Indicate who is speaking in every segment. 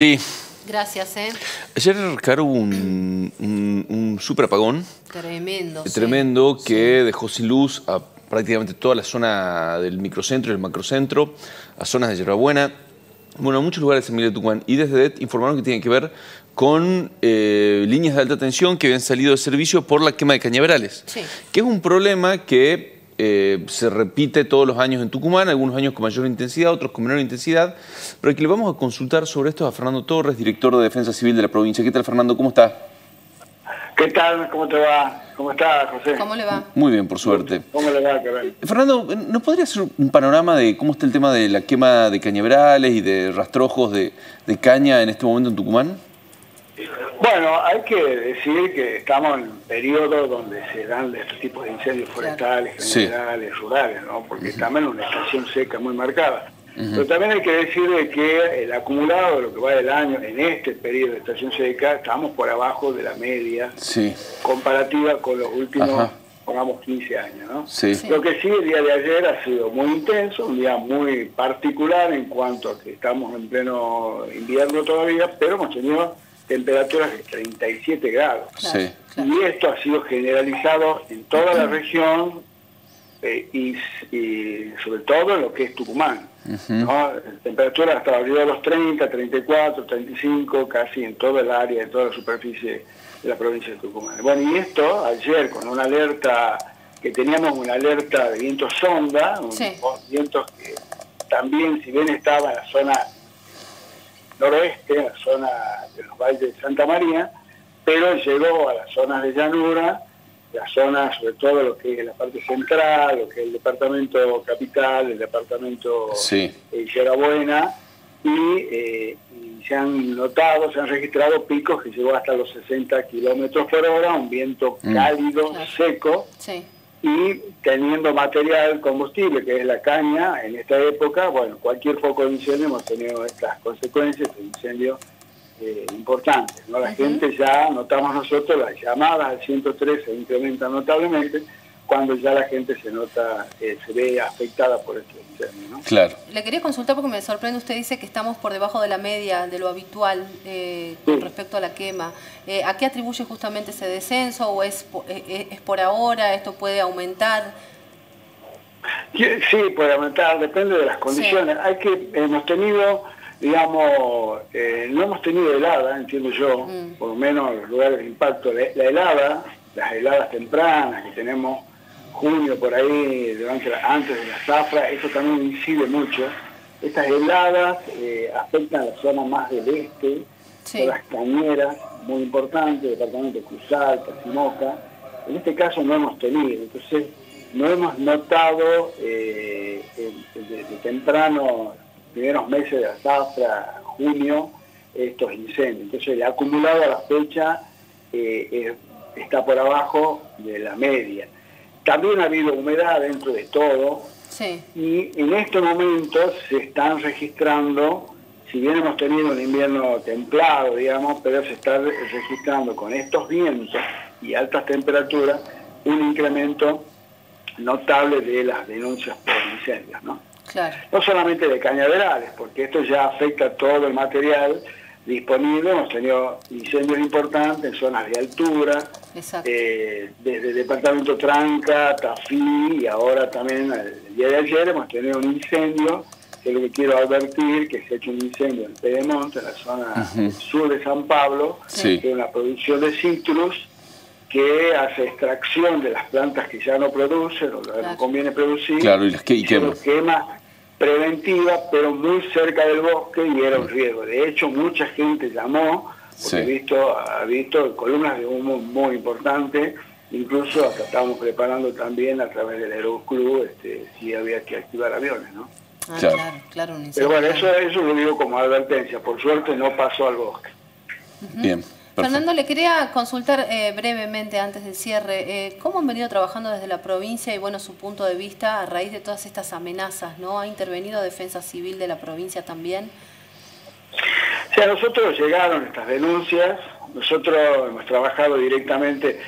Speaker 1: Sí.
Speaker 2: Gracias, ¿eh?
Speaker 1: Ayer, Caro, hubo un, un, super apagón.
Speaker 2: Tremendo.
Speaker 1: Tremendo que dejó sin luz a prácticamente toda la zona del microcentro y el macrocentro, a zonas de Yerbabuena, bueno, a muchos lugares en Emilia Tucumán. Y desde DET informaron que tiene que ver con eh, líneas de alta tensión que habían salido de servicio por la quema de cañaverales.
Speaker 2: Sí.
Speaker 1: Que es un problema que eh, se repite todos los años en Tucumán, algunos años con mayor intensidad, otros con menor intensidad, pero aquí le vamos a consultar sobre esto a Fernando Torres, director de Defensa Civil de la provincia. ¿Qué tal, Fernando? ¿Cómo está?
Speaker 3: ¿Qué tal? ¿Cómo te va? ¿Cómo está, José?
Speaker 2: ¿Cómo le va?
Speaker 1: Muy bien, por suerte.
Speaker 3: ¿Cómo le va?
Speaker 1: Fernando, ¿nos podría hacer un panorama de cómo está el tema de la quema de cañaverales y de rastrojos de caña en este momento en Tucumán?
Speaker 3: Bueno, hay que decir que estamos en un periodo donde se dan estos tipos de incendios forestales, generales, rurales, ¿no? porque también es una estación seca muy marcada. Pero también hay que decir que el acumulado de lo que va del año en este periodo de estación seca, estamos por abajo de la media comparativa con los últimos, pongamos, 15 años. ¿no? Lo que sí, el día de ayer ha sido muy intenso, un día muy particular en cuanto a que estamos en pleno invierno todavía, pero hemos tenido temperaturas de 37 grados. Y esto ha sido generalizado en toda la región eh, y, sobre todo en lo que es Tucumán. Temperaturas hasta arriba de los 30, 34, 35, casi en todo el área, en toda la superficie de la provincia de Tucumán. Bueno, y esto ayer con una alerta, que teníamos una alerta de vientos sonda, vientos que también, si bien estaba en la zona noroeste, en la zona de los valles de Santa María, pero llegó a las zonas de llanura, las zonas sobre todo lo que es la parte central, lo que es el departamento capital, el departamento
Speaker 1: sí.
Speaker 3: eh, Buena, y, se han notado, se han registrado picos que llegó hasta los 60 kilómetros por hora, un viento mm. cálido, seco,
Speaker 2: sí
Speaker 3: y teniendo material combustible, que es la caña, en esta época, bueno, cualquier foco de incendio hemos tenido estas consecuencias incendios eh, importantes. ¿no? La gente ya, notamos nosotros, las llamadas al 103 se incrementan notablemente, cuando ya la gente se nota, eh, se ve afectada por este incendio. ¿no?
Speaker 1: Claro.
Speaker 2: Le quería consultar porque me sorprende, usted dice que estamos por debajo de la media de lo habitual eh, con respecto a la quema. Eh, ¿A qué atribuye justamente ese descenso o es, es por ahora, esto puede aumentar?
Speaker 3: Sí, puede aumentar, depende de las condiciones. Hay que, hemos tenido, digamos, no hemos tenido helada, entiendo yo, mm. por lo menos los lugares de impacto, la helada, las heladas tempranas que tenemos junio por ahí, durante antes de la zafra, eso también incide mucho. Estas heladas eh, afectan a la zona más del este, las cañeras, muy importante, departamento Cruzal, Casimoca. En este caso no hemos tenido, entonces no hemos notado eh, desde temprano, primeros meses de la zafra, junio, estos incendios. Entonces el acumulado a la fecha eh, está por abajo de la media. También ha habido humedad dentro de todo y en estos momentos se están registrando, si bien hemos tenido un invierno templado, digamos, pero se está registrando con estos vientos y altas temperaturas un incremento notable de las denuncias por incendios, ¿no? No solamente de cañaverales, porque esto ya afecta todo el material disponible. Hemos tenido incendios importantes en zonas de altura, eh, desde el departamento Tranca, Tafí y ahora también el día de ayer hemos tenido un incendio, que es lo que quiero advertir, que se ha hecho un incendio en Pedemonte, en la zona sur de San Pablo, que es una producción de citrus que hace extracción de las plantas que ya no producen o que no conviene producir,
Speaker 1: claro, y las que,
Speaker 3: quema preventiva, pero muy cerca del bosque y era un riesgo. De hecho, mucha gente llamó, porque visto, ha visto columnas de humo muy importantes, incluso hasta estábamos preparando también a través del Aeroclub este, si había que activar aviones, ¿no?
Speaker 2: Ah, claro, claro,
Speaker 3: Pero bueno, eso, eso lo digo como advertencia, por suerte no pasó al bosque.
Speaker 1: Bien.
Speaker 2: Fernando, le quería consultar eh, brevemente antes del cierre, eh, ¿cómo han venido trabajando desde la provincia y bueno su punto de vista a raíz de todas estas amenazas? ¿no? ¿Ha intervenido Defensa Civil de la provincia también?
Speaker 3: A nosotros llegaron estas denuncias, nosotros hemos trabajado directamente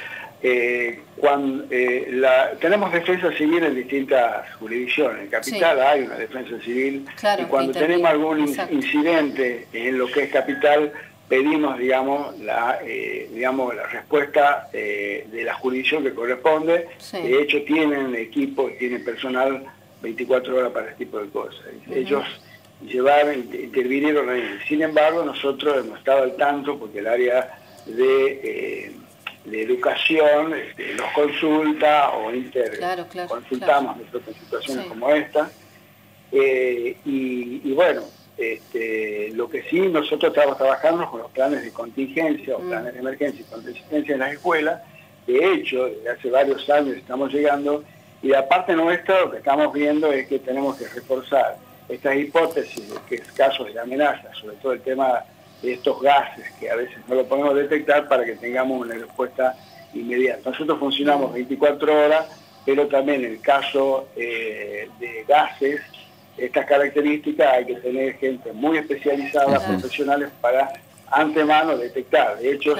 Speaker 3: eh, cuando, eh, tenemos defensa civil en distintas jurisdicciones. En Capital hay una defensa civil y cuando tenemos algún incidente en lo que es Capital, pedimos, digamos, la, eh, digamos, la respuesta de la jurisdicción que corresponde. De hecho, tienen equipo, tienen personal 24 horas para este tipo de cosas. Ellos llevaron, intervinieron ahí. Sin embargo, nosotros hemos estado al tanto porque el área de de educación este, los consulta o inter consultamos en situaciones como esta. Eh, y, bueno, este, lo que sí nosotros estamos trabajando con los planes de contingencia o mm. planes de emergencia y contingencia en las escuelas. De hecho, desde hace varios años estamos llegando y de parte nuestra lo que estamos viendo es que tenemos que reforzar estas hipótesis de que es casos de amenaza, sobre todo el tema de estos gases que a veces no lo podemos detectar para que tengamos una respuesta inmediata. Nosotros funcionamos 24 horas, pero también en el caso eh, de gases, estas características hay que tener gente muy especializada, profesionales para antemano detectar. De hecho,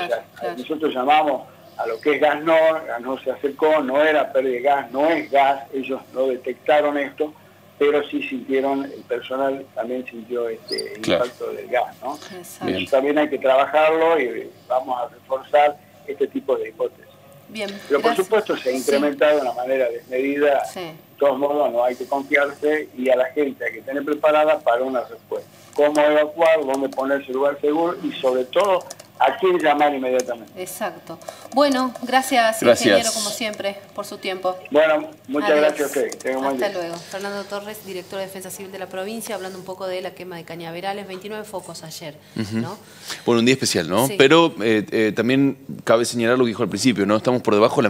Speaker 3: nosotros llamamos a lo que es gas no, gas no se acercó, no era pérdida de gas, no es gas, ellos no detectaron esto, pero sí sintieron, el personal también sintió este impacto del gas, ¿no? también hay que trabajarlo y vamos a reforzar este tipo de hipótesis.
Speaker 2: Bien,
Speaker 3: pero por supuesto se ha incrementado de una manera desmedida, de todos modos no hay que confiarse y a la gente hay que tener preparada para una respuesta. Cómo evacuar, dónde ponerse lugar seguro y sobre todo a quién llamar inmediatamente.
Speaker 2: Exacto. Bueno, gracias, ingeniero, como siempre, por su tiempo.
Speaker 3: Bueno, muchas gracias a usted.
Speaker 2: Hasta luego. Fernando Torres, director de Defensa Civil de la provincia, hablando un poco de la quema de cañaverales, 29 focos ayer. ¿no?
Speaker 1: Bueno, un día especial, ¿no? Pero eh, eh, también cabe señalar lo que dijo al principio, ¿no? Estamos por debajo de la